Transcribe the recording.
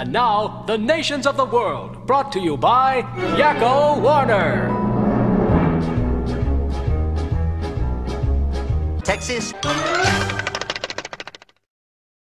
And now, the nations of the world, brought to you by Yakko Warner. Texas.